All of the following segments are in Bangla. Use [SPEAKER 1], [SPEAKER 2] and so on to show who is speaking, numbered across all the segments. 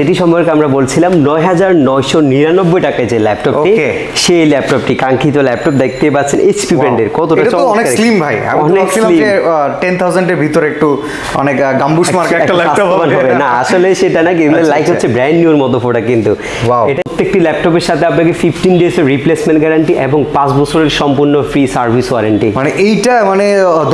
[SPEAKER 1] যেটি সম্পর্কে আমরা বলছিলাম নয় হাজার নয়শো নিরানব্বই টাকায় যে ল্যাপটপটি সেই ল্যাপটপটি কাঙ্ক্ষিত ল্যাপটপ দেখতে পাচ্ছেন এইচপি ব্র্যান্ডের কতটা
[SPEAKER 2] অনেক স্লিম ভাই।
[SPEAKER 1] অনেক
[SPEAKER 2] ভাবছিলাম টেন থাউজেন্ডের ভিতরে একটু অনেক গাম্বুস মার্কা একটা ল্যাপটপ
[SPEAKER 1] হবে। না আসলে সেটা না
[SPEAKER 2] আচ্ছা,
[SPEAKER 1] লাইক
[SPEAKER 2] আচ্ছা।
[SPEAKER 1] হচ্ছে ব্র্যান্ড নিউর মতো ফোটা কিন্তু। এটা প্রত্যেকটি ল্যাপটপের সাথে আপনাকে ফিফটিন ডেজ এর রিপ্লেসমেন্ট গ্যারান্টি এবং পাঁচ বছরের সম্পূর্ণ ফ্রি সার্ভিস ওয়ারেন্টি
[SPEAKER 2] মানে এইটা মানে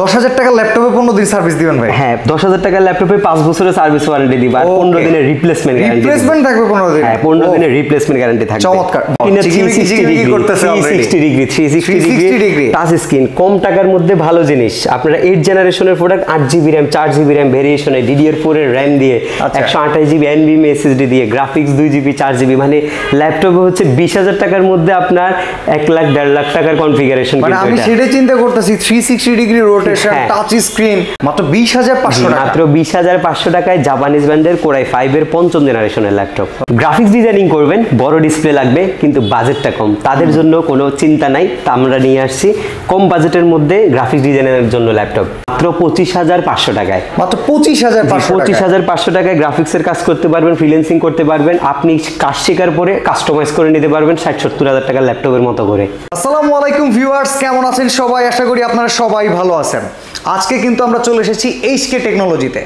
[SPEAKER 2] দশ হাজার টাকার ল্যাপটপে পনেরো দিন সার্ভিস দিবেন ভাই?
[SPEAKER 1] হ্যাঁ দশ হাজার টাকার ল্যাপটপে পাঁচ বছরের সার্ভিস ওয়ারেন্টি দিবা। পনেরো দিনের রিপ্লেসমেন্ট
[SPEAKER 2] রিপ্লেসমেন্ট থাকবে পনেরো দিন।
[SPEAKER 1] হ্যাঁ পনেরো
[SPEAKER 2] ও,
[SPEAKER 1] দিনের রিপ্লেসমেন্ট গ্যারান্টি থাকবে।
[SPEAKER 2] চমৎকার।
[SPEAKER 1] কিনা 360 ডিগ্রি
[SPEAKER 2] করতেছে
[SPEAKER 1] 360 ডিগ্রি 360
[SPEAKER 2] 360
[SPEAKER 1] ডিগ্রি টাচ স্ক্রিন কম টাকার মধ্যে ভালো জিনিস। আপনারা এইট জেনারেশনের প্রোডাক্ট আট জিবি র্যাম চার জিবি র্যাম ভেরিয়েশনে ডিডিআর ফোর এর র্যাম দিয়ে
[SPEAKER 2] আচ্ছা।
[SPEAKER 1] একশো আঠাশ জিবি এনবিএম এসএসডি দিয়ে গ্রাফিক্স দুই জিবি চার জিবি মানে ল্যাপটপে হচ্ছে বিশ হাজার টাকার মধ্যে আপনার এক লাখ দেড় লাখ টাকার কনফিগারেশন
[SPEAKER 2] মানে আমি সেটাই চিন্তা করতেছি three sixty degree rotation. Touch screen মাত্র বিশ হাজার পাঁচশো টাকা।
[SPEAKER 1] মাত্র বিশ হাজার পাঁচশো টাকায় জাপানিজ ব্র্যান্ডের কোরাই ফাইভ এর পঞ্চম জেনারেশনের ল্যাপটপ গ্রাফিক্স ডিজাইনিং করবেন বড় ডিসপ্লে লাগবে কিন্তু বাজেটটা কম। তাদের জন্য কোনো চিন্তা নাই তা আমরা নিয়ে আসছি। কম বাজেটের মধ্যে গ্রাফিক্স ডিজাইনের জন্য ল্যাপটপ মাত্র পঁচিশ হাজার পাঁচশো টাকায়।
[SPEAKER 2] মাত্র পঁচিশ হাজার পঁচিশ
[SPEAKER 1] হাজার পাঁচশো টাকায় গ্রাফিক্সের কাজ করতে পারবেন ফ্রিল্যান্সিং করতে পারবেন। আপনি কাজ শেখার পরে কাস্টমাইজ করে নিতে পারবেন ষাট সত্তর হাজার টাকার ল্যাপটপের মতো করে।
[SPEAKER 2] আসসালামু আলাইকুম ভিউয়ার্স কেমন আছেন সবাই? আশা করি আপনারা সবাই ভালো আছেন। আজকে কিন্তু আমরা চলে এসেছি এইচকে টেকনোলজিতে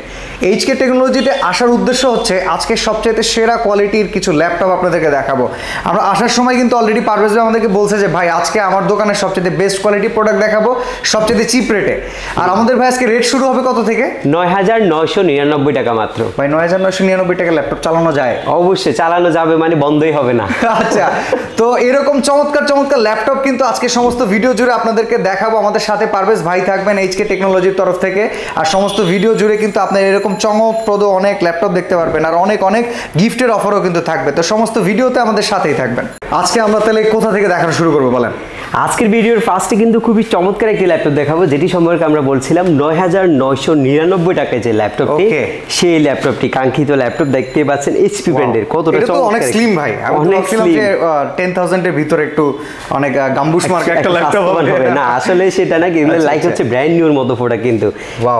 [SPEAKER 2] এইচকে টেকনোলজিতে আসার উদ্দেশ্য হচ্ছে আজকে সবচেয়ে সেরা কোয়ালিটির কিছু ল্যাপটপ আপনাদেরকে দেখাবো। আমরা আসার সময় কিন্তু অলরেডি পারভেজ আমাদেরকে বলছে যে ভাই আজকে আমার দোকানে সবচেয়ে বেস্ট কোয়ালিটি প্রোডাক্ট দেখাবো সবচেয়ে চিপ রেটে আর আমাদের ভাই আজকে রেট শুরু হবে কত থেকে?
[SPEAKER 1] নয় হাজার নয়শো নিরানব্বই টাকা মাত্র।
[SPEAKER 2] ভাই নয় হাজার নয়শো নিরানব্বই টাকা ল্যাপটপ চালানো যায়?
[SPEAKER 1] অবশ্যই চালানো যাবে মানে বন্ধই হবে না।
[SPEAKER 2] আচ্ছা তো এরকম চমৎকার চমৎকার ল্যাপটপ কিন্তু আজকে সমস্ত ভিডিও জুড়ে আপনাদেরকে দেখাবো। আমাদের সাথে পারভেজ ভাই থাকবেন এইচকে টেকনোলজির তরফ থেকে। আর সমস্ত ভিডিও জুড়ে কিন্তু আপনার এরকম চমকপ্রদ অনেক ল্যাপটপ দেখতে পারবেন আর অনেক অনেক গিফটের অফারও কিন্তু থাকবে। তো সমস্ত ভিডিওতে আমাদের সাথেই থাকবেন। আজকে আমরা তাহলে কোথা থেকে দেখানো শুরু করব বলেন?
[SPEAKER 1] আজকের ভিডিওর ফার্স্টে কিন্তু খুবই চমৎকার একটি ল্যাপটপ দেখাবো যেটি সম্পর্কে আমরা বলছিলাম নয় হাজার নয়শো নিরানব্বই টাকায় যে ল্যাপটপটি সেই ল্যাপটপটি কাঙ্ক্ষিত ল্যাপটপ দেখতে পাচ্ছেন এইচপি ব্র্যান্ডের কতটা
[SPEAKER 2] অনেক স্লিম ভাই।
[SPEAKER 1] অনেক।
[SPEAKER 2] যে টেন থাউজেন্ডের ভিতরে একটু অনেক গাম্বুস মার্কা একটা
[SPEAKER 1] একটা
[SPEAKER 2] ল্যাপটপ
[SPEAKER 1] হবে। না আসলে সেটা না
[SPEAKER 2] আচ্ছা,
[SPEAKER 1] লাইক
[SPEAKER 2] আচ্ছা।
[SPEAKER 1] হচ্ছে ব্র্যান্ড নিউর মতো ফোটা কিন্তু।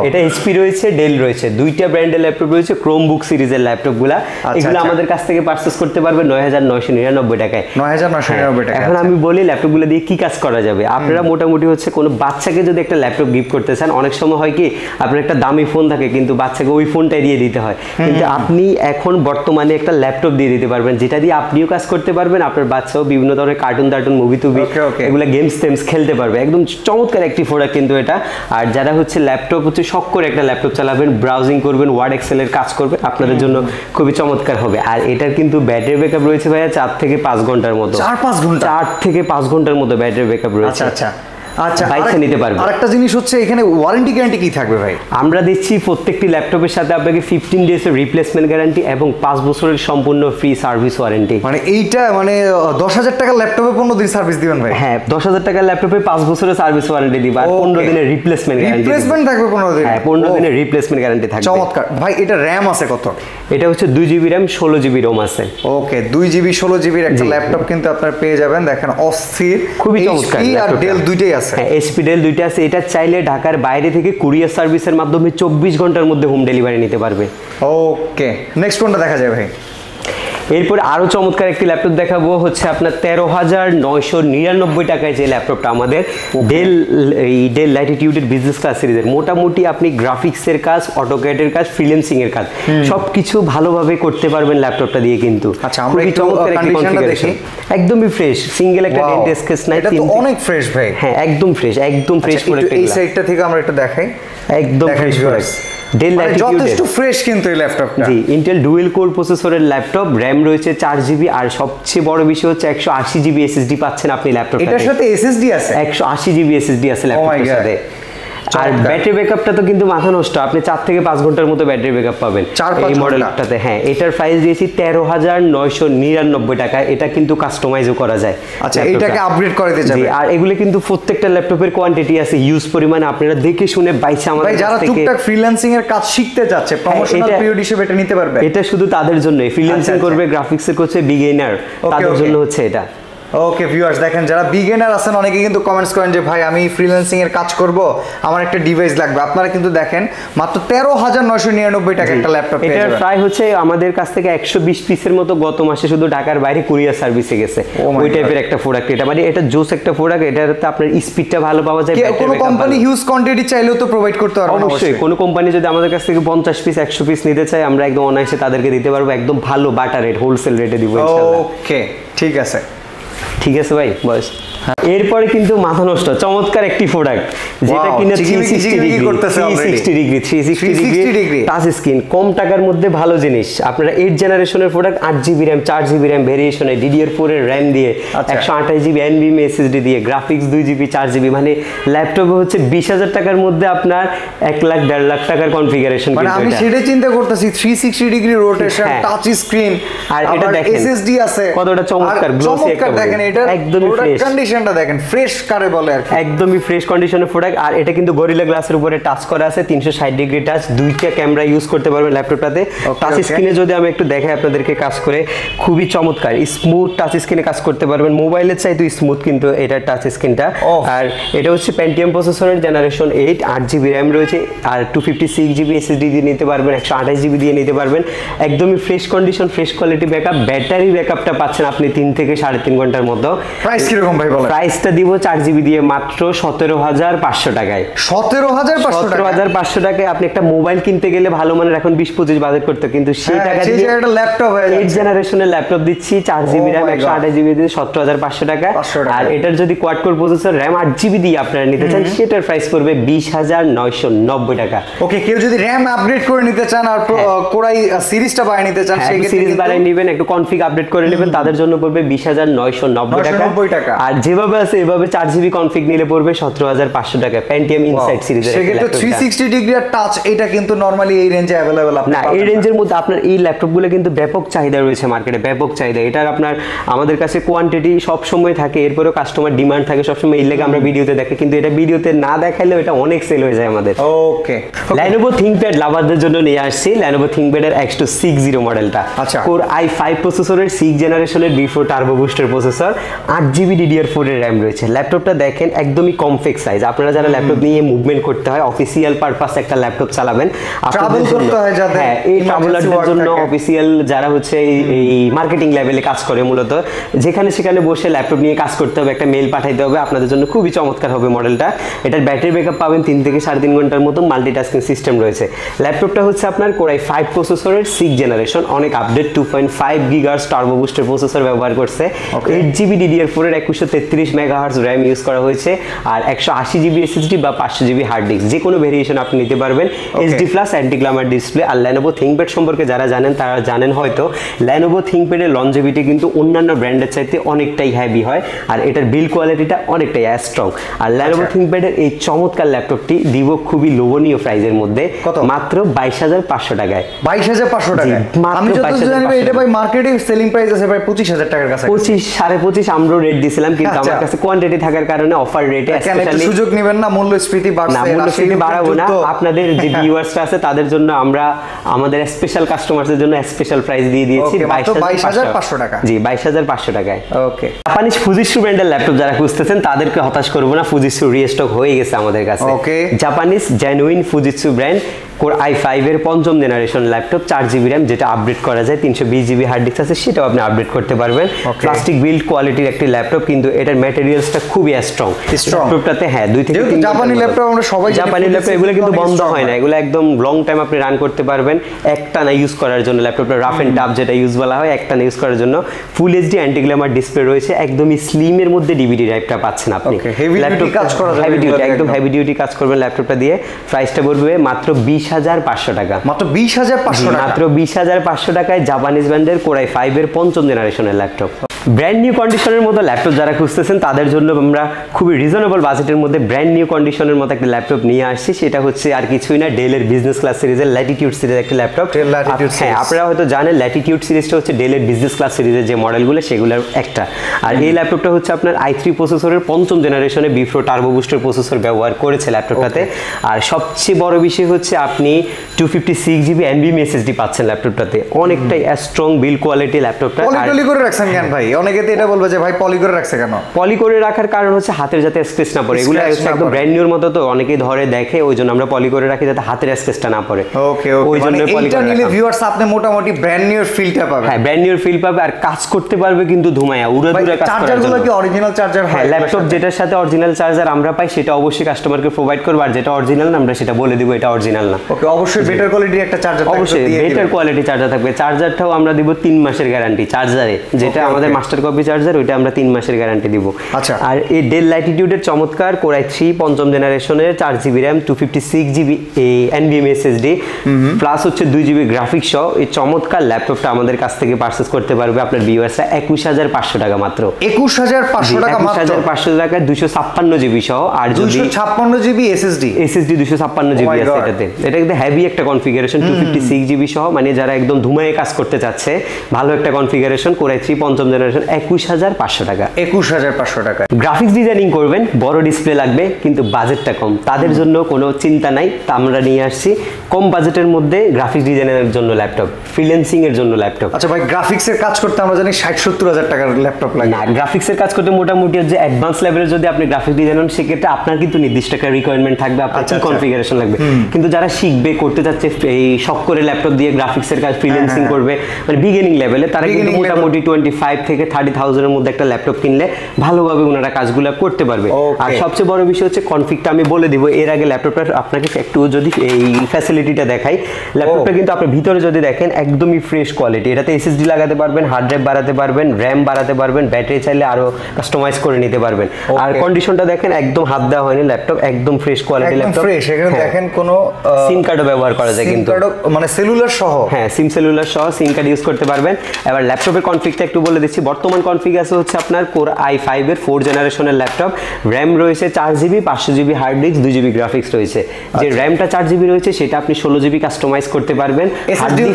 [SPEAKER 1] এটা এইচপি রয়েছে ডেল রয়েছে। দুইটা ব্র্যান্ডের ল্যাপটপ রয়েছে ক্রোম বুক সিরিজের ল্যাপটপগুলা এগুলো
[SPEAKER 2] আচ্ছা।
[SPEAKER 1] আমাদের কাছ থেকে পারচেস করতে পারবে নয় হাজার নয়শো নিরানব্বই টাকায়।
[SPEAKER 2] নয় হাজার নয়শো নিরানব্বই টাকা
[SPEAKER 1] হ্যাঁ, এখন আমি বলি ল্যাপটপগুলো দিয়ে কি কাজ করা যাবে। আপনারা মোটামুটি হচ্ছে কোনো বাচ্চাকে যদি একটা ল্যাপটপ গিফট করতে চান অনেক সময় হয় কি আপনার একটা দামি ফোন থাকে কিন্তু বাচ্চাকে ওই ফোনটাই দিয়ে দিতে হয়। কিন্তু আপনি এখন বর্তমানে একটা ল্যাপটপ দিয়ে দিতে পারবেন যেটা দিয়ে আপনিও কাজ করতে পারবেন আপনার বাচ্চাও বিভিন্ন ধরনের কার্টুন টার্টুন মুভি
[SPEAKER 2] okay.
[SPEAKER 1] এগুলো গেমস টেমস খেলতে পারবে। একদম চমৎকার একটি প্রোডাক্ট কিন্তু এটা। আর যারা হচ্ছে ল্যাপটপ হচ্ছে শখ করে একটা ল্যাপটপ চালাবেন ব্রাউজিং করবেন ওয়ার্ড এক্সেলের কাজ করবে আপনাদের জন্য খুবই চমৎকার হবে। আর এটার কিন্তু ব্যাটারি ব্যাকআপ রয়েছে ভাইয়া চার থেকে পাঁচ ঘণ্টার মতো।
[SPEAKER 2] চার পাঁচ ঘণ্টা?
[SPEAKER 1] চার থেকে পাঁচ ঘণ্টার মতো ব্যাটারি ব্যাকআপ রয়েছে।
[SPEAKER 2] আচ্ছা আচ্ছা। আচ্ছা
[SPEAKER 1] বাইকটা নিতে পারবে।
[SPEAKER 2] আরেকটা জিনিস হচ্ছে এখানে ওয়ারেন্টি গ্যারান্টি কি থাকবে ভাই?
[SPEAKER 1] আমরা দিচ্ছি প্রত্যেকটি ল্যাপটপের সাথে আপনাকে ফিফটিন ডেজ এর রিপ্লেসমেন্ট গ্যারান্টি এবং পাঁচ বছরের সম্পূর্ণ ফ্রি সার্ভিস ওয়ারেন্টি
[SPEAKER 2] মানে এইটা মানে দশ হাজার টাকার ল্যাপটপে পনেরো দিন সার্ভিস দিবেন ভাই?
[SPEAKER 1] হ্যাঁ দশ হাজার টাকার ল্যাপটপে পাঁচ বছরের সার্ভিস ওয়ারেন্টি দিবা. পনেরো দিনের রিপ্লেসমেন্ট গ্যারান্টি
[SPEAKER 2] রিপ্লেসমেন্ট থাকবে পনেরো দিন।
[SPEAKER 1] হ্যাঁ পনেরো
[SPEAKER 2] ও,
[SPEAKER 1] দিনের রিপ্লেসমেন্ট গ্যারান্টি থাকবে।
[SPEAKER 2] চমৎকার। ভাই এটা র্যাম আছে কত?
[SPEAKER 1] এটা হচ্ছে দুই জিবি র্যাম ষোলো জিবি রোম আছে।
[SPEAKER 2] ওকে দুই জিবি ষোলো জিবির একটা ল্যাপটপ কিন্তু আপনার পেয়ে যাবেন। দেখেন অস্থির
[SPEAKER 1] খুবই চমৎকার
[SPEAKER 2] আর ডেল দুইটাই আছে।
[SPEAKER 1] হ্যাঁ এসপি ডেল দুইটা আছে। এটা চাইলে ঢাকার বাইরে থেকে কুরিয়ার সার্ভিসের মাধ্যমে চব্বিশ ঘণ্টার মধ্যে হোম ডেলিভারি নিতে পারবে।
[SPEAKER 2] ওকে নেক্সট কোনটা দেখা যায় ভাই?
[SPEAKER 1] এরপর আরও চমৎকার একটি ল্যাপটপ দেখাবো হচ্ছে আপনার তেরো হাজার নয়শো নিরানব্বই টাকায় যে ল্যাপটপটা আমাদের ডেল এই ডেল ল্যাটিটিউডের বিজনেস ক্লাস সিরিজের মোটামুটি আপনি গ্রাফিক্সের কাজ অটোক্যাটের কাজ ফ্রিল্যান্সিং এর কাজ সবকিছু ভালোভাবে করতে পারবেন ল্যাপটপটা দিয়ে কিন্তু।
[SPEAKER 2] আচ্ছা, আমরা একটু,
[SPEAKER 1] চমৎকার একটি।
[SPEAKER 2] দেখি।
[SPEAKER 1] একদমই ফ্রেশ সিঙ্গেল একটা ডেন্ট স্কেচ নাই
[SPEAKER 2] এটা তো অনেক ফ্রেশ ভাই।
[SPEAKER 1] হ্যাঁ একদম ফ্রেশ একদম ফ্রেশ
[SPEAKER 2] আচ্ছা,
[SPEAKER 1] প্রোডাক্ট
[SPEAKER 2] এই সাইডটা থেকে আমরা একটু দেখাই।
[SPEAKER 1] একদম ফ্রেশ
[SPEAKER 2] viewers।
[SPEAKER 1] ডেল
[SPEAKER 2] মানে যথেষ্ট ফ্রেশ কিন্তু এই ল্যাপটপটা
[SPEAKER 1] জি ইন্টেল ডুয়েল কোর প্রসেসরের ল্যাপটপ র্যাম রয়েছে চার জিবি আর সবচেয়ে বড় বিষয় হচ্ছে একশো আশি জিবি এসএসডি পাচ্ছেন আপনি ল্যাপটপ
[SPEAKER 2] এটার সাথে এসএসডি আছে?
[SPEAKER 1] একশো আশি জিবি এসএসডি আছে
[SPEAKER 2] Oh
[SPEAKER 1] ল্যাপটপের সাথে। আর। ব্যাটারি ব্যাকআপটা তো কিন্তু মাথা নষ্ট। আপনি চার থেকে পাঁচ ঘণ্টার মতো ব্যাটারি ব্যাকআপ পাবেন।
[SPEAKER 2] চার,
[SPEAKER 1] এই মডেলটাতে হ্যাঁ এটার প্রাইস দিয়েছি তেরো হাজার নয়শো নিরানব্বই টাকা। এটা কিন্তু কাস্টমাইজও করা যায়
[SPEAKER 2] আচ্ছা এটাকে আপগ্রেড করে দিতে যাবে
[SPEAKER 1] আর এগুলো কিন্তু প্রত্যেকটা ল্যাপটপের কোয়ান্টিটি আছে ইউজ পরিমাণে। আপনারা দেখে শুনে বাইছে আমাদের
[SPEAKER 2] যারা টুকটাক ফ্রিল্যান্সিং এর কাজ শিখতে যাচ্ছে প্রমোশনাল
[SPEAKER 1] এটা-
[SPEAKER 2] পিরিয়ড হিসেবে এটা নিতে পারবে?
[SPEAKER 1] এটা শুধু তাদের জন্য ফ্রিল্যান্সিং
[SPEAKER 2] আচ্ছা,
[SPEAKER 1] করবে গ্রাফিক্সে করছে বিগিনার তাদের জন্য হচ্ছে এটা।
[SPEAKER 2] ওকে ভিউয়ার্স দেখেন যারা বিগিনার আছেন অনেকে কিন্তু কমেন্টস করেন যে ভাই আমি ফ্রিল্যান্সিং এর কাজ করব আমার একটা ডিভাইস লাগবে। আপনারা কিন্তু দেখেন মাত্র তেরো হাজার নয়শো নিরানব্বই টাকা একটা ল্যাপটপ এটা
[SPEAKER 1] প্রায় হচ্ছে আমাদের কাছ থেকে একশো বিশ পিসের মতো গত মাসে শুধু ঢাকার বাইরে কুরিয়ার সার্ভিসে গেছে।
[SPEAKER 2] Oh
[SPEAKER 1] ওই টাইপের একটা প্রোডাক্ট এটা। মানে এটা জোস একটা প্রোডাক্ট এটাতে আপনার স্পিডটা ভালো পাওয়া যায়
[SPEAKER 2] কোনো কোম্পানি। হিউজ কোয়ান্টিটি চাইলেও তো প্রোভাইড করতে পারবেন
[SPEAKER 1] অবশ্যই। কোনো কোম্পানি যদি আমাদের কাছ থেকে পঞ্চাশ পিস একশো পিস নিতে চায় আমরা একদম অনায়াসে তাদেরকে দিতে পারব। একদম ভালো বাটার রেট হোলসেল রেটে দিব।
[SPEAKER 2] ওকে ঠিক আছে।
[SPEAKER 1] ঠিক আছে ভাই বয়স। এরপরে কিন্তু মাথা নষ্ট চমৎকার একটি প্রোডাক্ট যেটা কিনা। 360 ডিগ্রি 360
[SPEAKER 2] 360
[SPEAKER 1] ডিগ্রি টাচ স্ক্রিন কম টাকার মধ্যে ভালো জিনিস আপনারা জেনারেশনের প্রোডাক্ট জিবি জিবি ভেরিয়েশনে এর দিয়ে
[SPEAKER 2] আচ্ছা।
[SPEAKER 1] একশো আঠাশ জিবি দিয়ে গ্রাফিক্স জিবি জিবি মানে ল্যাপটপে হচ্ছে বিশ হাজার টাকার মধ্যে আপনার এক লাখ দেড় লাখ টাকার কনফিগারেশন
[SPEAKER 2] মানে আমি সেটাই চিন্তা করতেছি থ্রি সিক্সটি ডিগ্রি রোটেশন
[SPEAKER 1] হ্যাঁ।
[SPEAKER 2] টাচ স্ক্রিন
[SPEAKER 1] আর এটা দেখেন,
[SPEAKER 2] এসএসডি আছে
[SPEAKER 1] কতটা চমৎকার, একটা
[SPEAKER 2] দেখেন এটা
[SPEAKER 1] একদমই fresh।
[SPEAKER 2] কন্ডিশনটা দেখেন ফ্রেশ কারে বলে আর
[SPEAKER 1] একদমই ফ্রেশ কন্ডিশনের প্রোডাক্ট আর এটা কিন্তু গরিলা গ্লাসের উপরে টাচ করা আছে তিনশো ষাট ডিগ্রি টাচ দুইটা ক্যামেরা ইউজ করতে পারবেন ল্যাপটপটাতে টাচ স্ক্রিনে যদি আমি একটু দেখাই আপনাদেরকে কাজ করে খুবই চমৎকার। স্মুথ টাচ স্ক্রিনে কাজ করতে পারবেন। মোবাইলের চাইতে স্মুথ কিন্তু এটা টাচ স্ক্রিনটা. আর এটা হচ্ছে প্যান্টিয়াম প্রসেসরের জেনারেশন এইট আট জিবি র্যাম রয়েছে। আর two fifty six GB SSD দিয়ে নিতে পারবেন একশো আঠাশ জিবি দিয়ে নিতে পারবেন। একদমই fresh condition fresh quality backup battery ব্যাকআপটা পাচ্ছেন আপনি তিন থেকে সাড়ে তিন ঘণ্টার মতো
[SPEAKER 2] প্রাইস কীরকম ভাই বলেন।
[SPEAKER 1] প্রাইসটা দিব চার জিবি দিয়ে মাত্র সতেরো হাজার পাঁচশো টাকায়।
[SPEAKER 2] সতেরো হাজার
[SPEAKER 1] সতেরো হাজার পাঁচশো টাকায় আপনি একটা মোবাইল কিনতে গেলে ভালো মানের এখন বিশ পঁচিশ বাজেট করতে কিন্তু সেই
[SPEAKER 2] হ্যাঁ,
[SPEAKER 1] টাকা দিয়ে
[SPEAKER 2] একটা ল্যাপটপ
[SPEAKER 1] এইট জেনারেশনের ল্যাপটপ দিচ্ছি চার জিবি
[SPEAKER 2] Oh
[SPEAKER 1] র্যাম একশো আঠাশ জিবি দিয়ে সতেরো হাজার পাঁচশো টাকা। আর এটার যদি কোয়াড কোর প্রসেসর র্যাম আট জিবি দিয়ে আপনারা নিতে চান সেটার প্রাইস পড়বে বিশ হাজার নয়শো নব্বই টাকা।
[SPEAKER 2] ওকে কেউ যদি র্যাম আপগ্রেড করে নিতে চান আর
[SPEAKER 1] হ্যাঁ।
[SPEAKER 2] কোরাই সিরিজটা বানিয়ে নিতে চান সেই
[SPEAKER 1] সিরিজ বাড়াই নেবেন একটু কনফিগ আপডেট করে নেবেন তাদের জন্য পড়বে বিশ হাজার নয়শো নব্বই টাকা।
[SPEAKER 2] 990 টাকা।
[SPEAKER 1] যেভাবে আছে এভাবে চার জিবি কনফিগ নিলে পড়বে সতেরো হাজার পাঁচশো টাকা প্যান্টিয়াম ইনসাইড সিরিজের
[SPEAKER 2] সেক্ষেত্রে থ্রি সিক্সটি ডিগ্রি আর টাচ এটা কিন্তু নর্মালি এই রেঞ্জে অ্যাভেলেবেল
[SPEAKER 1] না এই রেঞ্জের মধ্যে আপনার এই ল্যাপটপগুলো কিন্তু ব্যাপক চাহিদা রয়েছে মার্কেটে ব্যাপক চাহিদা। এটার আপনার আমাদের কাছে কোয়ান্টিটি সব সময় থাকে এরপরেও কাস্টমার ডিমান্ড থাকে সবসময় এই লেগে আমরা ভিডিওতে দেখি কিন্তু এটা ভিডিওতে না দেখাইলেও এটা অনেক সেল হয়ে যায় আমাদের।
[SPEAKER 2] ওকে
[SPEAKER 1] ল্যানোভো থিংকপ্যাড লাভারদের জন্য নিয়ে আসছি ল্যানোভো থিংকপ্যাডের এক্স টু সিক্স জিরো মডেলটা
[SPEAKER 2] আচ্ছা।
[SPEAKER 1] কোর আই ফাইভ প্রসেসরের সিক্স জেনারেশনের vPro turbo booster processor আট জিবি ডিডিআর ফোর এর র্যাম রয়েছে। ল্যাপটপটা দেখেন একদমই কমফেক্ট সাইজ আপনারা যারা ল্যাপটপ নিয়ে মুভমেন্ট করতে হয় অফিসিয়াল পারপাস একটা ল্যাপটপ চালাবেন
[SPEAKER 2] করতে
[SPEAKER 1] জন্য-
[SPEAKER 2] হয় যাদের
[SPEAKER 1] হ্যাঁ এই ট্রাভেলারদের জন্য অফিসিয়াল যারা হচ্ছে এই- মার্কেটিং লেভেলে কাজ করে মূলত যেখানে সেখানে বসে ল্যাপটপ নিয়ে কাজ করতে হবে একটা মেল পাঠাইতে হবে আপনাদের জন্য খুবই চমৎকার হবে মডেলটা এটার ব্যাটারি ব্যাকআপ পাবেন তিন থেকে সাড়ে তিন ঘণ্টার মতো মাল্টিটাস্কিং সিস্টেম রয়েছে। ল্যাপটপটা হচ্ছে আপনার কোরাই ফাইভ প্রসেসরের সিক্স জেনারেশন অনেক update two point five gigahertz turbo booster processor ব্যবহার করছে. এইট জিবি ডিডিআর ফোরের একুশশো তেত্রিশ মেগা হার্স র্যাম ইউজ করা হয়েছে আর একশো আশি জিবি এসএসডি বা পাঁচশো জিবি হার্ড ডিস্ক যে কোনো ভেরিয়েশন আপনি নিতে পারবেন HD plus anti glamour display আর ল্যানোভো থিংকপ্যাড সম্পর্কে যারা জানেন তারা জানেন হয়তো ল্যানোভো থিংকপ্যাডের লঞ্জেভিটি কিন্তু অন্যান্য ব্র্যান্ডের চাইতে অনেকটাই হ্যাভি হয় আর এটার বিল কোয়ালিটিটা অনেকটাই স্ট্রং আর ল্যানোভো
[SPEAKER 2] আচ্ছা।
[SPEAKER 1] থিংকপ্যাডের এই চমৎকার ল্যাপটপটি দিব খুবই লোভনীয় প্রাইজের মধ্যে
[SPEAKER 2] কত?
[SPEAKER 1] মাত্র বাইশ হাজার পাঁচশো টাকায়
[SPEAKER 2] বাইশ হাজার পাঁচশো টাকা
[SPEAKER 1] মাত্র
[SPEAKER 2] আমি যত
[SPEAKER 1] 22,500
[SPEAKER 2] জানি এটা ভাই মার্কেটে সেলিং প্রাইস আছে ভাই পঁচিশ হাজার টাকার কাছে
[SPEAKER 1] পঁচিশ সাড়ে পঁচিশ আমরাও রেট দিয়েছিলাম কিন্তু। আমার কাছে কোয়ান্টিটি থাকার কারণে অফার রেটে
[SPEAKER 2] একটু সুযোগ নেবেন না মূল্যস্ফীতি বাড়ছে
[SPEAKER 1] না মূল্যস্ফীতি বাড়াবো না। আপনাদের যে ভিউয়ার্সরা আছে তাদের জন্য আমরা আমাদের স্পেশাল কাস্টমারদের জন্য স্পেশাল প্রাইস দিয়ে দিয়েছি
[SPEAKER 2] 22,500 টাকা।
[SPEAKER 1] জি বাইশ হাজার পাঁচশো টাকায়।
[SPEAKER 2] ওকে
[SPEAKER 1] জাপানিজ ফুজিসু ব্র্যান্ডের ল্যাপটপ যারা খুঁজতেছেন তাদেরকে হতাশ করব না ফুজিসু রিস্টক হয়ে গেছে আমাদের কাছে।
[SPEAKER 2] Okay.
[SPEAKER 1] Japanese genuine Fujitsu brand core i five এর পঞ্চম জেনারেশন ল্যাপটপ চার জিবি র্যাম যেটা আপডেট করা যায় তিনশো বিশ জিবি হার্ড ডিস্ক আছে সেটাও আপনি আপডেট করতে পারবেন। প্লাস্টিক বিল্ড কোয়ালিটির একটি ল্যাপটপ কিন্তু এটার ম্যাটেরিয়ালসটা খুবই স্ট্রং ল্যাপটপটাতে হ্যাঁ দুই থেকে
[SPEAKER 2] জাপানি ল্যাপটপ আমরা সবাই
[SPEAKER 1] জাপানি ল্যাপটপ এগুলো কিন্তু বন্ধ হয় না এগুলো একদম লং টাইম আপনি রান করতে পারবেন। একটা না ইউজ করার জন্য ল্যাপটপটা রাফ এন্ড টাফ যেটা ইউজ বলা হয় একটা না ইউজ করার জন্য। Full HD anti glamour display রয়েছে একদমই স্লিমের মধ্যে ডিভিডি ড্রাইভটা পাচ্ছেন আপনি।
[SPEAKER 2] Duty কাজ করা
[SPEAKER 1] হেভি ডিউটি একদম
[SPEAKER 2] একদম।
[SPEAKER 1] হেভি ডিউটি কাজ করবেন ল্যাপটপটা দিয়ে। প্রাইসটা পড়বে মাত্র বিশ হাজার পাঁচশো টাকা।
[SPEAKER 2] মাত্র বিশ হাজার পাঁচশো টাকা?
[SPEAKER 1] মাত্র বিশ হাজার পাঁচশো টাকায় জাপানিজ ব্র্যান্ডের কোরাই ফাইভের পঞ্চম জেনারেশনের ল্যাপটপ ব্র্যান্ড নিউ কন্ডিশনের মতো ল্যাপটপ যারা খুঁজতেছেন তাদের জন্য আমরা খুবই রিজনেবল বাজেটের মধ্যে ব্র্যান্ড নিউ কন্ডিশনের মতো একটা ল্যাপটপ নিয়ে আসছি। সেটা হচ্ছে আর কিছুই না ডেলের বিজনেস ক্লাস সিরিজের ল্যাটিটিউড সিরিজ একটা ল্যাপটপ হ্যাঁ আপনারা হয়তো জানেন ল্যাটিটিউড সিরিজটা হচ্ছে ডেলের বিজনেস ক্লাস সিরিজের যে মডেলগুলো সেগুলোর একটা। আর এই ল্যাপটপটা হচ্ছে আপনার আই থ্রি প্রসেসরের পঞ্চম জেনারেশনে বিফ্রো টার্বো বুস্টার প্রসেসর ব্যবহার করেছে ল্যাপটপটাতে আর সবচেয়ে বড় বিষয় হচ্ছে আপনি two fifty six GB NV SSD পাচ্ছেন ল্যাপটপটাতে অনেকটাই স্ট্রং বিল কোয়ালিটি ল্যাপটপটা
[SPEAKER 2] করে রাখছেন ভাই? অনেকে তো এটা বলবে যে ভাই পলি করে রাখছে কেন?
[SPEAKER 1] পলি করে রাখার কারণ হচ্ছে হাতের যাতে স্ক্রেচ না পড়ে। এগুলো একদম ব্র্যান্ড নিউর মতো তো অনেকেই ধরে দেখে ওই জন্য আমরা পলি করে রাখি যাতে হাতের স্ক্রেচটা না পড়ে।
[SPEAKER 2] ওকে
[SPEAKER 1] ওই
[SPEAKER 2] ওকে মানে
[SPEAKER 1] জন্য পলি করে
[SPEAKER 2] নিলে ভিউয়ার্স আপনি মোটামুটি ব্র্যান্ড নিউ ফিলটা পাবেন।
[SPEAKER 1] হ্যাঁ ব্র্যান্ড নিউর ফিল পাবে আর কাজ করতে পারবে কিন্তু ধুমায়া উড়ে দূরে কাজ
[SPEAKER 2] চার্জার
[SPEAKER 1] করার
[SPEAKER 2] কি অরিজিনাল চার্জার
[SPEAKER 1] হ্যাঁ? ল্যাপটপ যেটার সাথে অরিজিনাল চার্জার আমরা পাই সেটা অবশ্যই কাস্টমারকে প্রোভাইড করব। আর যেটা অরিজিনাল না আমরা সেটা বলে দিব এটা অরিজিনাল না।
[SPEAKER 2] ওকে অবশ্যই বেটার কোয়ালিটির একটা চার্জার
[SPEAKER 1] অবশ্যই বেটার কোয়ালিটি চার্জার থাকবে। চার্জারটাও আমরা দিব তিন মাসের গ্যারান্টি চার্জারে যেটা আমাদের. মাস্টার কপি চার্জার ওইটা আমরা তিন মাসের গ্যারান্টি দিব।
[SPEAKER 2] আচ্ছা।
[SPEAKER 1] আর এই ডেল ল্যাটিটিউডের চমৎকার কোরাই থ্রি পঞ্চম জেনারেশনের চার GB RAM two fifty six GB এনবিএম SSD plus হচ্ছে দুই জিবি গ্রাফিক্স সহ এই চমৎকার ল্যাপটপটা আমাদের কাছ থেকে পারচেস করতে পারবে আপনার ভিউয়ার্সরা একুশ হাজার পাঁচশো টাকা মাত্র।
[SPEAKER 2] একুশ হাজার পাঁচশো টাকা
[SPEAKER 1] একুশ হাজার পাঁচশো টাকায় দুশো ছাপ্পান্ন জিবি সহ আর যদি
[SPEAKER 2] ছাপ্পান্ন জিবি এসএসডি
[SPEAKER 1] এসএসডি দুশো ছাপ্পান্ন জিবি
[SPEAKER 2] Oh
[SPEAKER 1] আছে এটাতে। এটা কিন্তু হেভি একটা configuration two fifty six GB সহ মানে যারা একদম ধুমায়ে কাজ করতে চাচ্ছে ভালো একটা কনফিগারেশন করে থ্রি পঞ্চম জেনারেশন একুশ হাজার পাঁচশো টাকা।
[SPEAKER 2] একুশ হাজার পাঁচশো টাকা।
[SPEAKER 1] গ্রাফিক্স ডিজাইনিং করবেন বড় ডিসপ্লে লাগবে কিন্তু বাজেটটা কম। তাদের জন্য কোনো চিন্তা নাই তা আমরা নিয়ে আসছি। কম বাজেটের মধ্যে গ্রাফিক্স ডিজাইনের জন্য ল্যাপটপ ফ্রিল্যান্সিং এর জন্য ল্যাপটপ।
[SPEAKER 2] আচ্ছা ভাই গ্রাফিক্সের কাজ করতে আমরা জানি ষাট সত্তর হাজার টাকার ল্যাপটপ লাগে।
[SPEAKER 1] না গ্রাফিক্সের কাজ করতে মোটামুটি যে অ্যাডভান্স লেভেলের যদি আপনি গ্রাফিক ডিজাইন হন সেক্ষেত্রে আপনার কিন্তু নির্দিষ্ট একটা রিকোয়ারমেন্ট থাকবে আপনার
[SPEAKER 2] আচ্ছা,
[SPEAKER 1] কি
[SPEAKER 2] আচ্ছা।
[SPEAKER 1] কনফিগারেশন লাগবে। কিন্তু যারা শিখবে করতে চাচ্ছে এই শখ করে ল্যাপটপ দিয়ে গ্রাফিক্সের কাজ ফ্রিল্যান্সিং
[SPEAKER 2] হ্যাঁ।
[SPEAKER 1] করবে মানে বিগিনিং লেভেলে তারা কিন্তু মোটামুটি টোয়েন্টি ফাইভ থেকে থার্টি থাউজেন্ডের মধ্যে একটা ল্যাপটপ কিনলে ভালোভাবে ওনারা কাজগুলো করতে পারবে। আর সবচেয়ে বড় বিষয় হচ্ছে কনফিগটা আমি বলে দিব এর আগে ল্যাপটপটা আপনাকে একটু যদি এই ফ্যাসিলিটিটা দেখাই ল্যাপটপটা
[SPEAKER 2] Oh.
[SPEAKER 1] কিন্তু আপনি ভিতরে যদি দেখেন একদমই ফ্রেশ কোয়ালিটি এটাতে এসএসডি লাগাতে পারবেন হার্ড ড্রাইভ বাড়াতে পারবেন র্যাম বাড়াতে পারবেন ব্যাটারি চাইলে আরও কাস্টমাইজ করে নিতে পারবেন। আর কন্ডিশনটা দেখেন একদম হাত দেওয়া হয়নি ল্যাপটপ একদম ফ্রেশ কোয়ালিটি ল্যাপটপ
[SPEAKER 2] ফ্রেশ এখানে দেখেন কোনো
[SPEAKER 1] সিম কার্ডও ব্যবহার করা যায় কিন্তু।
[SPEAKER 2] মানে সেলুলার সহ?
[SPEAKER 1] হ্যাঁ সিম সেলুলার সহ সিম কার্ড ইউজ করতে পারবেন। এবার ল্যাপটপের কনফিগটা একটু বলে দিচ্ছি বর্তমান কনফিগ আছে হচ্ছে আপনার কোর আই ফাইভের ফোর জেনারেশনের ল্যাপটপ র্যাম রয়েছে চার জিবি পাঁচশো জিবি হার্ড ডিস্ক দুই জিবি গ্রাফিক্স রয়েছে। যে র্যামটা চার জিবি রয়েছে সেটা আপনি ষোলো জিবি কাস্টমাইজ করতে পারবেন। Hard disk.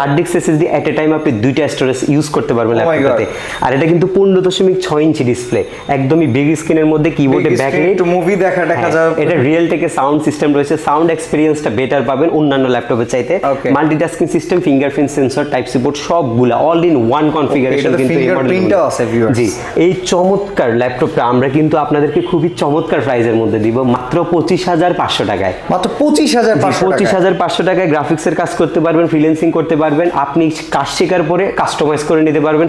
[SPEAKER 1] Hard disk SSD at a time আপনি দুইটা স্টোরেজ ইউজ করতে পারবেন
[SPEAKER 2] Oh
[SPEAKER 1] ল্যাপটপে আর এটা কিন্তু পনেরো দশমিক ছয় ইঞ্চি ডিসপ্লে একদমই বিগ স্ক্রিনের মধ্যে কিবোর্ডে ব্যাকলাইট
[SPEAKER 2] মুভি দেখা দেখা যাবে।
[SPEAKER 1] এটা রিয়েল টেকে সাউন্ড সিস্টেম রয়েছে। সাউন্ড এক্সপিরিয়েন্সটা বেটার পাবেন অন্যান্য ল্যাপটপের চাইতে. Multitasking system fingerprint sensor type support সবগুলা অল ইন ওয়ান কনফিগারেশন কিন্তু এই
[SPEAKER 2] fingerprint আছে, viewers।
[SPEAKER 1] জি এই চমৎকার ল্যাপটপটা আমরা কিন্তু আপনাদেরকে খুবই চমৎকার প্রাইজের মধ্যে দিব মাত্র পঁচিশ হাজার পাঁচশো টাকায়।
[SPEAKER 2] মাত্র পঁচিশ হাজার পাঁচশো
[SPEAKER 1] পঁচিশ
[SPEAKER 2] টাকা
[SPEAKER 1] হাজার পাঁচশো টাকায় গ্রাফিক্সের কাজ করতে পারবেন ফ্রিল্যান্সিং করতে পারবেন আপনি কাজ শেখার পরে কাস্টমাইজ করে নিতে পারবেন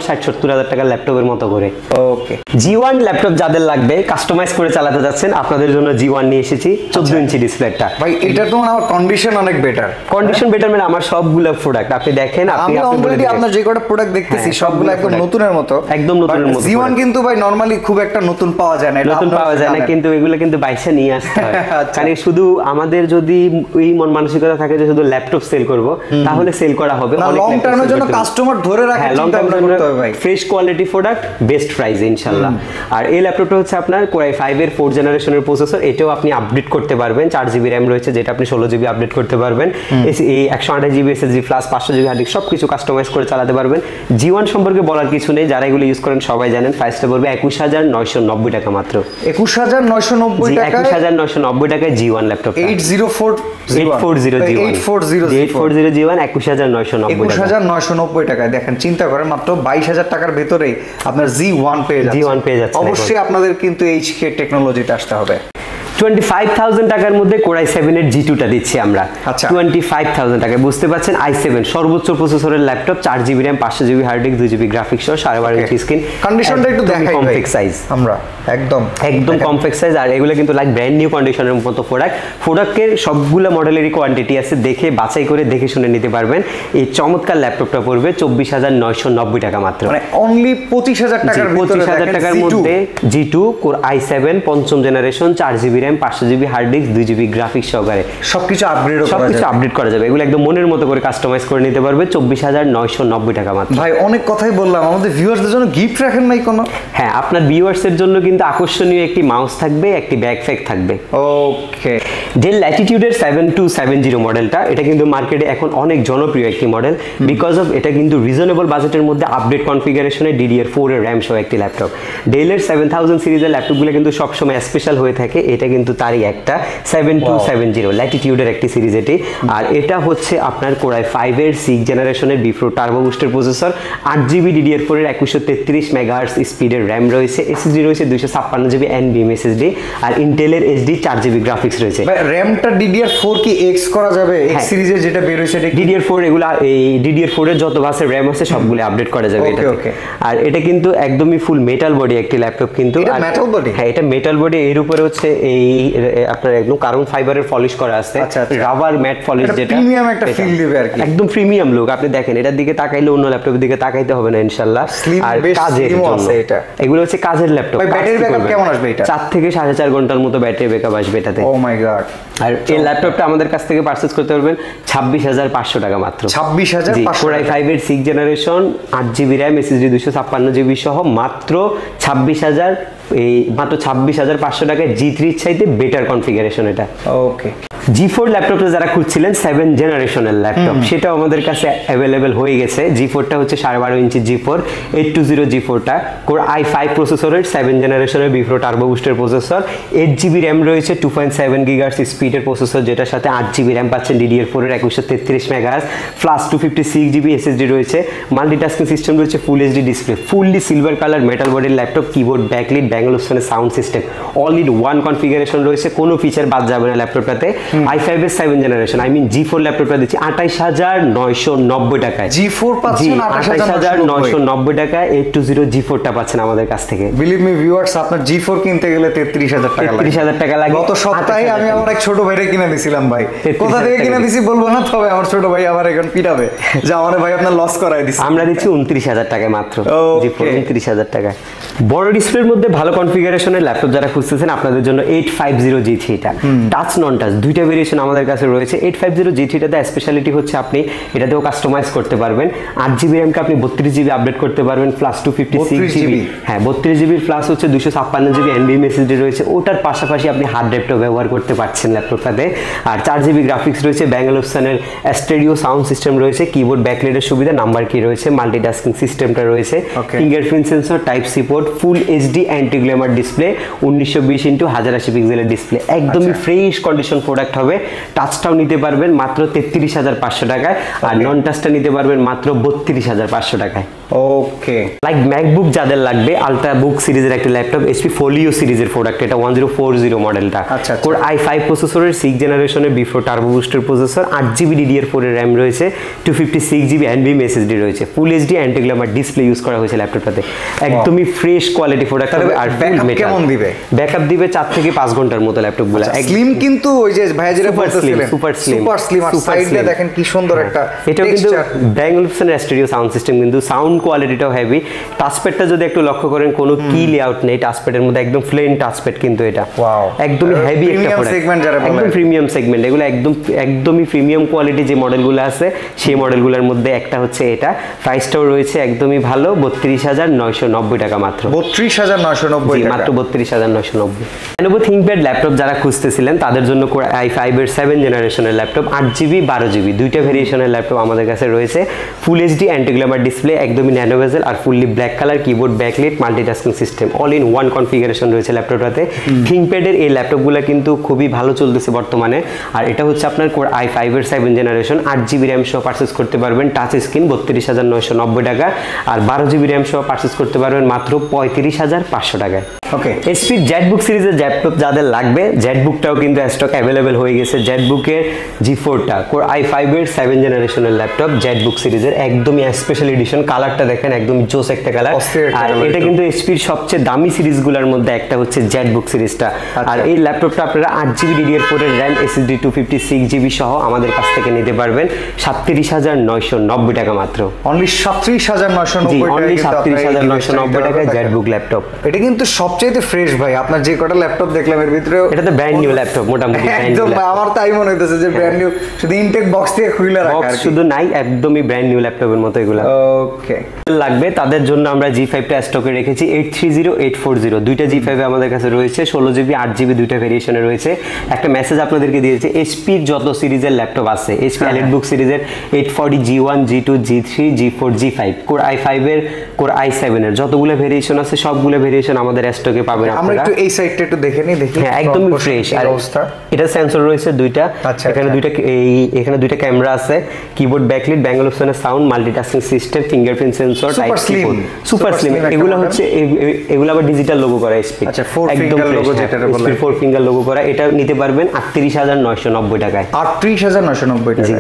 [SPEAKER 1] টাকার ল্যাপটপের মতো করে।
[SPEAKER 2] ওকে
[SPEAKER 1] জি ওয়ান ল্যাপটপ যাদের লাগবে কাস্টমাইজ করে চালাতে যাচ্ছেন আপনাদের জন্য জি ওয়ান নিয়ে এসেছি চোদ্দ ইঞ্চি ডিসপ্লেটা।
[SPEAKER 2] ভাই এটা তো আমার কন্ডিশন অনেক বেটার
[SPEAKER 1] কন্ডিশন বেটার মানে আমার সবগুলো প্রোডাক্ট আপনি দেখেন আপনি
[SPEAKER 2] আমি অলরেডি আপনার যে কটা প্রোডাক্ট দেখতেছি
[SPEAKER 1] হ্যাঁ,
[SPEAKER 2] সবগুলো একদম। নতুনের মতো।
[SPEAKER 1] একদম নতুনের মতো
[SPEAKER 2] জি ওয়ান কিন্তু ভাই নরমালি খুব একটা নতুন পাওয়া যায় না
[SPEAKER 1] নতুন পাওয়া যায় না কিন্তু এগুলো কিন্তু বাইসে নিয়ে আসতে হয়।
[SPEAKER 2] আচ্ছা।
[SPEAKER 1] মানে শুধু আমাদের যদি এই মন মানসিকতা থাকে যে শুধু ল্যাপটপ সেল করব তাহলে সেল করা হবে।
[SPEAKER 2] লং টার্মের জন্য কাস্টমার ধরে
[SPEAKER 1] হ্যাঁ লং
[SPEAKER 2] করতে ভাই।
[SPEAKER 1] ফ্রেশ কোয়ালিটি প্রোডাক্ট বেস্ট প্রাইসে ইনশাল্লাহ আর এই ল্যাপটপটা হচ্ছে আপনার কোরাই ফাইভ এর ফোর জেনারেশনের প্রসেসর এটাও আপনি আপডেট করতে পারবেন। চার জিবি র্যাম রয়েছে যেটা আপনি ষোলো জিবি আপডেট করতে পারবেন। এই একশো আঠাশ জিবি এসএসজি প্লাস পাঁচশো জিবি হার্ড সব কিছু কাস্টমাইজ করে চালাতে পারবেন। জি ওয়ান সম্পর্কে বলার কিছু নেই যারা এগুলো ইউজ করেন সবাই জানেন প্রাইসটা পড়বে একুশ হাজার নয়শো নব্বই টাকা মাত্র।
[SPEAKER 2] একুশ হাজার নয়শো নব্বই
[SPEAKER 1] একুশ হাজার নয়শো নব্বই টাকায় G one laptop
[SPEAKER 2] eight zero four
[SPEAKER 1] eight four zero G
[SPEAKER 2] eight four zero
[SPEAKER 1] eight four zero G one. একুশ হাজার নয়শো নব্বই
[SPEAKER 2] একুশ হাজার নয়শো নব্বই টাকায় দেখেন চিন্তা করেন মাত্র বাইশ হাজার টাকার ভেতরেই আপনার জি ওয়ান পেয়ে যাচ্ছে।
[SPEAKER 1] G1 পেয়ে যাচ্ছেন
[SPEAKER 2] অবশ্যই আপনাদের কিন্তু এইচ কে টেকনোলজিতে আসতে হবে।
[SPEAKER 1] টোয়েন্টি ফাইভ থাউজেন্ড টাকার মধ্যে কোরাই জি টুটা দিচ্ছি আমরা।
[SPEAKER 2] আচ্ছা।
[SPEAKER 1] টোয়েন্টি ফাইভ থাউজেন্ড টাকায়। বুঝতে পারছেন? আই সেভেন সর্বোচ্চ প্রসেসরের ল্যাপটপ চার জিবি র্যাম পাঁচশো জিবি হার্ড ডিস্ক দুই জিবি গ্রাফিক্স সহ সাড়ে বারো ইঞ্চি স্ক্রিন
[SPEAKER 2] কন্ডিশনটা একটু দেখাই
[SPEAKER 1] সাইজ
[SPEAKER 2] আমরা একদম।
[SPEAKER 1] একদম সাইজ আর এগুলো কিন্তু লাইক ব্র্যান্ড নিউ কন্ডিশনের মতো প্রোডাক্ট প্রোডাক্টের সবগুলো মডেলেরই কোয়ান্টিটি আছে। দেখে বাছাই করে দেখে শুনে নিতে পারবেন। এই চমৎকার ল্যাপটপটা পড়বে চব্বিশ হাজার নয়শো নব্বই টাকা মাত্র।
[SPEAKER 2] মানে অনলি পঁচিশ হাজার টাকার
[SPEAKER 1] পঁচিশ হাজার টাকার মধ্যে G two core i seven পঞ্চম জেনারেশন চার জিবি র্যাম পাঁচশো জিবি হার্ড ডিস্ক দুই জিবি গ্রাফিক্স সহকারে।
[SPEAKER 2] সবকিছু আপগ্রেডও করা
[SPEAKER 1] সবকিছু আপডেট করা যাবে। এগুলো একদম মনের মতো করে কাস্টমাইজ করে নিতে পারবে। চব্বিশ হাজার নয়শো নব্বই টাকা মাত্র।
[SPEAKER 2] ভাই অনেক কথাই বললাম। আমাদের ভিউয়ার্সদের জন্য গিফট রাখেন নাই কোনো?
[SPEAKER 1] হ্যাঁ আপনার ভিউয়ার্সের জন্য কিন্তু আকর্ষণীয় একটি মাউস থাকবে একটি ব্যাগ ফ্যাগ থাকবে
[SPEAKER 2] ওকে
[SPEAKER 1] ডেল ল্যাটিটিউডের সেভেন টু সেভেন জিরো মডেলটা এটা কিন্তু মার্কেটে এখন অনেক জনপ্রিয় একটি মডেল বিকজ অফ এটা কিন্তু রিজনেবল বাজেটের মধ্যে আপডেট কনফিগারেশনে ডিডিআর ফোর এর র্যাম সহ একটি ল্যাপটপ ডেলের সেভেন থাউজেন্ড সিরিজের ল্যাপটপগুলো কিন্তু সবসময় স্পেশাল হয়ে থাকে। এটা কিন্তু কিন্তু তারই একটা সেভেন টু সেভেন জিরো ল্যাটিটিউডের একটি সিরিজ এটি। আর এটা হচ্ছে আপনার কোরাই ফাইভের সিক্স জেনারেশনের বিফ্রো টার্বো বুস্টার প্রসেসর আট জিবি ডিডিআর ফোরের একুশশো তেত্রিশ মেগাহার্স স্পিডের র্যাম রয়েছে এসএসডি রয়েছে দুইশো ছাপ্পান্ন জিবি এন বিএম এসএসডি আর ইন্টেলের এসডি চার জিবি গ্রাফিক্স রয়েছে।
[SPEAKER 2] র্যামটা ডিডিআর ফোর কি এক্স করা যাবে? এক্স
[SPEAKER 1] হ্যাঁ।
[SPEAKER 2] সিরিজে যেটা বের হয়েছে এটা
[SPEAKER 1] ডিডিআর ফোর এগুলো এই ডিডিআর ফোরের যত বাসের র্যাম আছে সবগুলো আপডেট করা যাবে
[SPEAKER 2] okay.
[SPEAKER 1] আর এটা কিন্তু একদমই ফুল মেটাল বডি একটি ল্যাপটপ কিন্তু।
[SPEAKER 2] এটা
[SPEAKER 1] আর-
[SPEAKER 2] metal
[SPEAKER 1] হ্যাঁ এটা মেটাল বডি এর উপরে হচ্ছে এই এ, আপনার একদম কার্বন ফাইবারের পলিশ করা আছে।
[SPEAKER 2] আচ্ছা, আচ্ছা।
[SPEAKER 1] রাবার ম্যাট পলিশ যেটা।
[SPEAKER 2] premium একটা feel দিবে আর কি।
[SPEAKER 1] একদম প্রিমিয়াম লুক আপনি দেখেন এটার দিকে তাকাইলে অন্য ল্যাপটপের দিকে তাকাইতে হবে না ইনশাআল্লাহ। আর কাজের জন্য।
[SPEAKER 2] আছে এটা।
[SPEAKER 1] এগুলো হচ্ছে কাজের ল্যাপটপ
[SPEAKER 2] battery backup কেমন আসবে এটা?
[SPEAKER 1] চার থেকে সাড়ে চার ঘণ্টার মতো ব্যাটারি ব্যাকআপ আসবে এটাতে।
[SPEAKER 2] ও মাই গড
[SPEAKER 1] আর এই ল্যাপটপটা আমাদের কাছ থেকে পারচেজ করতে পারবেন ছাব্বিশ হাজার পাঁচশো টাকা মাত্র।
[SPEAKER 2] ছাব্বিশ হাজার
[SPEAKER 1] জি
[SPEAKER 2] পাঁচশো
[SPEAKER 1] কোরাই ফাইভের সিক্স জেনারেশন আট জিবি র্যাম এসএসডি দুশো ছাপ্পান্ন জিবি সহ মাত্র ছাব্বিশ হাজার এই মাত্র ছাব্বিশ হাজার পাঁচশো টাকায় জি থ্রির চাইতে বেটার কনফিগারেশন এটা।
[SPEAKER 2] ওকে
[SPEAKER 1] জি ফোর ল্যাপটপটা যারা খুঁজছিলেন সেভেন জেনারেশনের ল্যাপটপ সেটাও আমাদের কাছে অ্যাভেলেবেল হয়ে গেছে। জি ফোরটা হচ্ছে সাড়ে বারো ইঞ্চি G four eight two zero G ফোরটা কোর আই ফাইভ প্রসেসরের সেভেন জেনারেশনের বিফ্রো টার্বো বুস্টের প্রসেসর এইট জিবি র্যাম রয়েছে টু পয়েন্ট সেভেন গিগার্স স্পিডের প্রসেসর যেটার সাথে আট জিবি র্যাম পাচ্ছেন ডিডিআর ফোরের একুশশো তেত্রিশ megahertz plus two fifty six GB SSD রয়েছে মাল্টিটাস্কিং সিস্টেম রয়েছে full HD display fully silver colour metal বডির laptop keyboard backlit ব্যাঙ্গলোসনের sound system all in one configuration রয়েছে কোনো ফিচার বাদ যাবে না ল্যাপটপটাতে আই ফাইভের seven generation I mean G four ল্যাপটপটা দিচ্ছি আঠাইশ হাজার নয়শো নব্বই টাকায়।
[SPEAKER 2] G4 পাচ্ছেন
[SPEAKER 1] আঠাইশ হাজার নয়শো নব্বই। টাকায় এইট টু জিরো জি ফোরটা পাচ্ছেন আমাদের কাছ থেকে।
[SPEAKER 2] বিলিভ মি ভিউয়ার্স আপনার জি ফোর কিনতে গেলে তেত্রিশ হাজার টাকা লাগে।
[SPEAKER 1] 33,000 টাকা লাগে।
[SPEAKER 2] গত সপ্তাহে আমি আমার এক ছোট ভাইরে কিনে দিছিলাম ভাই। কোথা থেকে কিনে। দিছি বলব না তবে আমার ছোট ভাই আমার এখন পিটাবে। যে আমার ভাই আপনার লস করাই দিছে।
[SPEAKER 1] আমরা দিচ্ছি উনত্রিশ হাজার টাকায় মাত্র। G four. উনত্রিশ হাজার টাকায়। বড় ডিসপ্লের মধ্যে ভালো কনফিগারেশনের ল্যাপটপ যারা খুঁজতেছেন আপনাদের জন্য এইট ফাইভ জিরো জি থ্রিটা টাচ নন টাচ দুইটা ভেরিয়েশন আমাদের কাছে রয়েছে। এইট ফাইভ জিরো জি থ্রিটাতে স্পেশালিটি হচ্ছে আপনি এটাতেও কাস্টমাইজ করতে পারবেন। আট জিবি র্যামকে আপনি বত্রিশ জিবি আপডেট করতে পারবেন plus two fifty six GB হ্যাঁ বত্রিশ জিবির প্লাস হচ্ছে দুশো ছাপ্পান্ন জিবি এনবিএম এসএসডি রয়েছে। ওটার পাশাপাশি আপনি হার্ড ড্রাইভটাও ব্যবহার করতে পারছেন ল্যাপটপটাতে আর চার জিবি গ্রাফিক্স রয়েছে ব্যাঙ্গালোসানের স্টেডিও সাউন্ড সিস্টেম রয়েছে কিবোর্ড ব্যাকলাইটের সুবিধা নাম্বার কি রয়েছে মাল্টিটাস্কিং সিস্টেমটা রয়েছে।
[SPEAKER 2] Okay.
[SPEAKER 1] Fingerprint sensor type C port full HD anti glamour display উনিশশো বিশ ইন্টু হাজার আশি পিক্সেলের ডিসপ্লে একদমই ফ্রেশ কন্ডিশন প্রোডাক্ট হবে। টাচটাও নিতে পারবেন মাত্র তেত্রিশ হাজার পাঁচশো টাকায়। আর নন টাচটা নিতে পারবেন মাত্র বত্রিশ হাজার পাঁচশো টাকায়।
[SPEAKER 2] ওকে
[SPEAKER 1] লাইক ম্যাকবুক যাদের লাগবে আলট্রা বুক সিরিজের একটা ল্যাপটপ এইচপি ফোলিও সিরিজের প্রোডাক্ট এটা ওয়ান জিরো ফোর জিরো মডেলটা
[SPEAKER 2] আচ্ছা, আচ্ছা।
[SPEAKER 1] কোর আই ফাইভ প্রসেসরের সিক্স জেনারেশনের বিফোর টার্বো বুস্টার প্রসেসর আট জিবি ডিডিআর ফোরের র্যাম রয়েছে টু ফিফটি সিক্স জিবি এনবিএম এসএসডি রয়েছে। Full HD anti glamour display use করা হয়েছে ল্যাপটপটাতে একদমই ফ্রেশ কোয়ালিটি প্রোডাক্ট হবে আর
[SPEAKER 2] কেমন দিবে?
[SPEAKER 1] ব্যাকআপ দিবে চার থেকে পাঁচ ঘণ্টার মতো ল্যাপটপগুলো
[SPEAKER 2] স্লিম কিন্তু ওই যে ভাইয়া যেটা বলতেছিলেন।
[SPEAKER 1] super slim,
[SPEAKER 2] সুপার স্লিম আর সাইডে দেখেন কি সুন্দর একটা
[SPEAKER 1] এটাও কিন্তু। ব্যাঙ্গলুপসের স্টুডিও সাউন্ড সিস্টেম কিন্তু সাউন্ড কোয়ালিটিটাও হেভি টাচপ্যাডটা যদি একটু লক্ষ্য করেন কোনো কি লেআউট নেই টাচপ্যাডের মধ্যে একদম প্লেন টাচপ্যাড কিন্তু এটা।
[SPEAKER 2] Wow.
[SPEAKER 1] একদমই হেভি একটা প্রোডাক্ট
[SPEAKER 2] যারা
[SPEAKER 1] একদম প্রিমিয়াম সেগমেন্ট এগুলো একদম একদমই প্রিমিয়াম কোয়ালিটি যে মডেলগুলো আছে সেই মডেলগুলোর মধ্যে একটা হচ্ছে এটা। প্রাইসটাও রয়েছে একদমই ভালো বত্রিশ হাজার নয়শো নব্বই টাকা মাত্র।
[SPEAKER 2] বত্রিশ হাজার নয়শো নব্বই
[SPEAKER 1] মাত্র বত্রিশ হাজার নয়শো নব্বই। Lenovo ThinkPad ল্যাপটপ যারা খুঁজতেছিলেন তাদের জন্য আই ফাইভ এর সেভেন জেনারেশনের ল্যাপটপ আট জিবি বারো জিবি দুইটা ভেরিয়েশনের ল্যাপটপ আমাদের কাছে রয়েছে। Full HD anti glamour display একদমই nano bezel R fully black colour keyboard backlit multitasking system all in one configuration রয়েছে ল্যাপটপটাতে থিঙ্কপ্যাডের এই ল্যাপটপগুলো কিন্তু খুবই ভালো চলতেছে বর্তমানে। আর এটা হচ্ছে আপনার কোর আই ফাইভ এর সেভেন জেনারেশন আট জিবি র্যাম সহ পারচেস করতে পারবেন। টাচ স্ক্রিন বত্রিশ হাজার নয়শো নব্বই টাকা। আর বারো জিবি র্যাম সহ পারচেস করতে পারবেন মাত্র পঁয়ত্রিশ হাজার পাঁচশো টাকায়
[SPEAKER 2] ওকে
[SPEAKER 1] এসপি জেটবুক সিরিজের ল্যাপটপ যাদের লাগবে জেটবুকটাও কিন্তু স্টক অ্যাভেলেবেল হয়ে গেছে। জেটবুকের জি ফোরটা কোর আই ফাইভের সেভেন জেনারেশনের ল্যাপটপ জেটবুক সিরিজের একদমই স্পেশাল এডিশন কালারটা দেখেন একদম জোস একটা কালার। আর এটা কিন্তু এসপির সবচেয়ে দামি সিরিজগুলোর মধ্যে একটা হচ্ছে জেটবুক সিরিজটা। আর এই ল্যাপটপটা আপনারা আট জিবি ডিডিআর ফোরের RAM SSD two fifty six GB সহ আমাদের কাছ থেকে নিতে পারবেন। সাতত্রিশ হাজার নয়শো নব্বই টাকা মাত্র।
[SPEAKER 2] অনলি সাতত্রিশ হাজার নয়শো
[SPEAKER 1] অনলি সাতত্রিশ হাজার নয়শো নব্বই
[SPEAKER 2] টাকা
[SPEAKER 1] জেটবুক ল্যাপটপ
[SPEAKER 2] এটা কিন্তু সবচাইতে ফ্রেশ ভাই। আপনার যে কটা ল্যাপটপ দেখলাম এর ভিতরে
[SPEAKER 1] এটা তো ব্র্যান্ড নিউ ল্যাপটপ মোটামুটি
[SPEAKER 2] একদম আমার তাই মনে হইতেছে যে ব্র্যান্ড নিউ শুধু ইনটেক বক্স থেকে খুলে রাখা
[SPEAKER 1] শুধু নাই একদমই ব্র্যান্ড নিউ ল্যাপটপের মতো এগুলা।
[SPEAKER 2] ওকে
[SPEAKER 1] লাগবে তাদের জন্য আমরা জি ফাইভটা স্টকে রেখেছি eight three zero eight four zero দুইটা জি ফাইভ আমাদের কাছে রয়েছে ষোলো জিবি আট জিবি দুইটা ভেরিয়েশনে রয়েছে। একটা মেসেজ আপনাদেরকে দিয়েছে এইচপির যত সিরিজের ল্যাপটপ আছে এইচপি
[SPEAKER 2] হ্যাঁ,
[SPEAKER 1] এলিট বুক সিরিজের eight forty G one G two G three G four G five core i ফাইভের কোর আই সেভেনের যতগুলো ভেরিয়েশন আছে সবগুলো ভেরিয়েশন আমাদের স্টকে পাবেন
[SPEAKER 2] আমরা একটু এই সাইডটা একটু দেখে নিই দেখি
[SPEAKER 1] হ্যাঁ একদমই ফ্রেশ আর
[SPEAKER 2] অবস্থা।
[SPEAKER 1] এটা সেন্সর রয়েছে দুইটা।
[SPEAKER 2] আচ্ছা,
[SPEAKER 1] এখানে
[SPEAKER 2] আচ্ছা।
[SPEAKER 1] দুইটা এই এখানে দুইটা ক্যামেরা আছে। কিবোর্ড ব্যাকলিট ব্যাঙ্গল অপশনের sound multitasking system fingerprint sensor type super slim এগুলো হচ্ছে এগুলো আবার ডিজিটাল লোগো করা এসপি
[SPEAKER 2] আচ্ছা, finger logo যেটারে বলে।
[SPEAKER 1] ফোর ফিঙ্গার লোগো করা এটা নিতে পারবেন আটত্রিশ হাজার নয়শো নব্বই টাকায়।
[SPEAKER 2] আটত্রিশ হাজার নশো নব্বই টাকা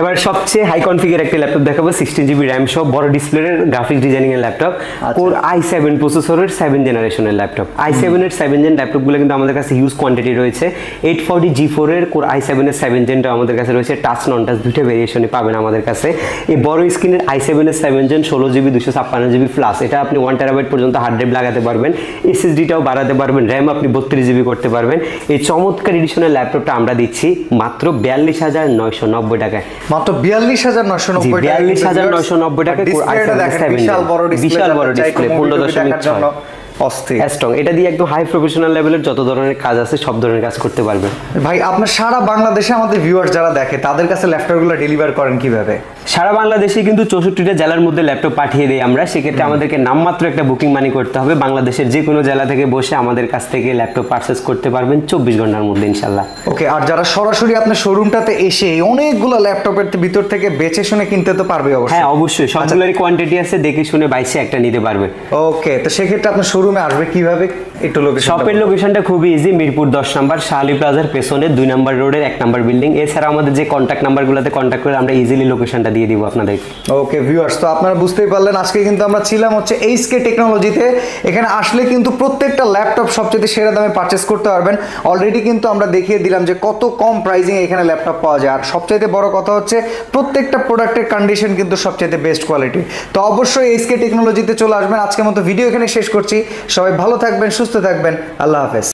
[SPEAKER 1] এবার সবচেয়ে হাই কনফিগার একটা ল্যাপটপ দেখাবো সিক্সটিন জিবি র্যাম সহ বড় ডিসপ্লের গ্রাফিক্স ডিজাইনিং এর ল্যাপটপ
[SPEAKER 2] আচ্ছা।
[SPEAKER 1] কোর আই সেভেন প্রসেসরের সেভেন জেনারেশনের ল্যাপটপ আই সেভেন এর সেভেন জেন ল্যাপটপগুলো কিন্তু আমাদের কাছে হিউজ কোয়ান্টিটি রয়েছে। এইট ফর্টি জি ফোর এর কোর আই সেভেন এর সেভেন জেনটা আমাদের কাছে রয়েছে। টাচ নন টাচ দুইটা ভেরিয়েশনে পাবেন আমাদের কাছে। এই বড় স্ক্রিনের আই সেভেন এর সেভেন জেন ষোলো জিবি দুশো ছাপ্পান্ন জিবি প্লাস এটা আপনি ওয়ান টেরাবাইট পর্যন্ত হার্ড ড্রাইভ লাগাতে পারবেন এসএসডিটাও বাড়াতে পারবেন র্যাম আপনি বত্রিশ জিবি করতে পারবেন। এই চমৎকার এডিশনের ল্যাপটপটা আমরা দিচ্ছি মাত্র বিয়াল্লিশ হাজার নয়শো নব্বই টাকায়।
[SPEAKER 2] মাত্র বিয়াল্লিশ হাজার নশো নব্বই
[SPEAKER 1] বিয়াল্লিশ হাজার নয়শো নব্বই টাকা
[SPEAKER 2] বিশাল বড় ডিসপ্লে
[SPEAKER 1] বিশাল বড় ডিসপ্লে পনেরো দশমিক ছয়।
[SPEAKER 2] অস্থির।
[SPEAKER 1] স্ট্রং এটা দিয়ে একদম হাই প্রফেশনাল লেভেলের যত ধরনের কাজ আছে সব ধরনের কাজ করতে পারবেন।
[SPEAKER 2] ভাই আপনার সারা বাংলাদেশে আমাদের ভিউয়ার যারা দেখে তাদের কাছে ল্যাপটপগুলো ডেলিভার করেন কীভাবে?
[SPEAKER 1] সারা বাংলাদেশে কিন্তু চৌষট্টিটা জেলার মধ্যে ল্যাপটপ পাঠিয়ে দিই আমরা। সেক্ষেত্রে আমাদেরকে নামমাত্র একটা বুকিং মানি করতে হবে। বাংলাদেশের যে কোনো জেলা থেকে বসে আমাদের কাছ থেকে ল্যাপটপ পারচেস করতে পারবেন চব্বিশ ঘণ্টার মধ্যে ইনশাল্লাহ।
[SPEAKER 2] ওকে আর যারা সরাসরি আপনার শোরুমটাতে এসে অনেকগুলো ল্যাপটপের ভিতর থেকে বেছে শুনে কিনতে তো পারবে অবশ্যই।
[SPEAKER 1] হ্যাঁ অবশ্যই। সবগুলোরই কোয়ান্টিটি আছে দেখে শুনে বাইশে একটা নিতে পারবে।
[SPEAKER 2] ওকে তো সেক্ষেত্রে আপনার শোরুমে আসবে কীভাবে? একটু লোকেশন
[SPEAKER 1] শপের লোকেশনটা খুবই ইজি মিরপুর দশ নাম্বার শাহালি প্লাজার পেছনে দুই নাম্বার রোডের এক নাম্বার বিল্ডিং এছাড়া আমাদের যে কন্ট্যাক্ট নাম্বারগুলোতে কন্ট্যাক্ট করে আমরা ইজিলি লোকেশনটা দিয়ে দিব আপনাদের।
[SPEAKER 2] ওকে ভিউয়ার্স তো আপনারা বুঝতেই পারলেন, আজকে কিন্তু আমরা ছিলাম হচ্ছে এইচকে টেকনোলজিতে এখানে আসলে কিন্তু প্রত্যেকটা ল্যাপটপ সবচেয়ে সেরা দামে পারচেস করতে পারবেন। অলরেডি কিন্তু আমরা দেখিয়ে দিলাম যে কত কম প্রাইজিং এখানে ল্যাপটপ পাওয়া যায়। আর সবচাইতে বড় কথা হচ্ছে, প্রত্যেকটা প্রোডাক্টের কন্ডিশন কিন্তু সবচাইতে বেস্ট কোয়ালিটি তো অবশ্যই এইচকে টেকনোলজিতে চলে আসবেন। আজকের মতো ভিডিও এখানে শেষ করছি। সবাই ভালো থাকবেন, সুস্থ থাকবেন। আল্লাহ হাফেজ।